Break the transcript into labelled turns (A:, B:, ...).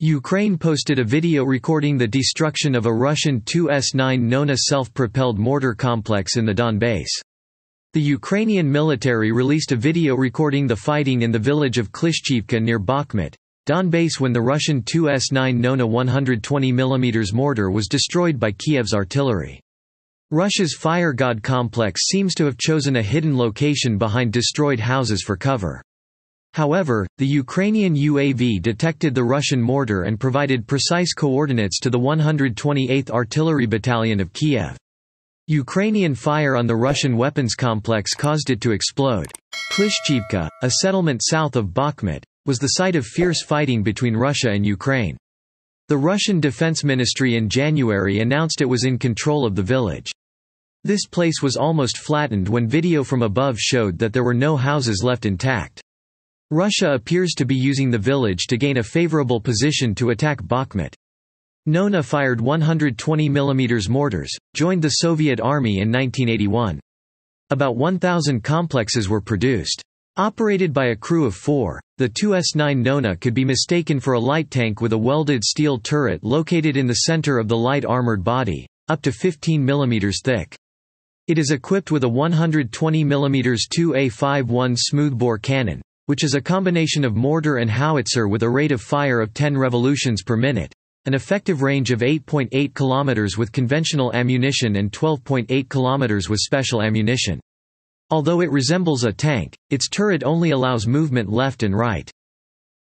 A: Ukraine posted a video recording the destruction of a Russian 2S9 Nona self-propelled mortar complex in the Donbass. The Ukrainian military released a video recording the fighting in the village of Klishchivka near Bakhmut, Donbass when the Russian 2S9 Nona 120 mm mortar was destroyed by Kiev's artillery. Russia's Fire God complex seems to have chosen a hidden location behind destroyed houses for cover. However, the Ukrainian UAV detected the Russian mortar and provided precise coordinates to the 128th Artillery Battalion of Kiev. Ukrainian fire on the Russian weapons complex caused it to explode. Klishchivka, a settlement south of Bakhmut, was the site of fierce fighting between Russia and Ukraine. The Russian Defense Ministry in January announced it was in control of the village. This place was almost flattened when video from above showed that there were no houses left intact. Russia appears to be using the village to gain a favorable position to attack Bakhmut. Nona fired 120 mm mortars, joined the Soviet Army in 1981. About 1,000 complexes were produced. Operated by a crew of four, the 2S9 Nona could be mistaken for a light tank with a welded steel turret located in the center of the light armored body, up to 15 mm thick. It is equipped with a 120 mm 2A51 smoothbore cannon, which is a combination of mortar and howitzer with a rate of fire of 10 revolutions per minute, an effective range of 8.8 .8 km with conventional ammunition and 12.8 km with special ammunition. Although it resembles a tank, its turret only allows movement left and right.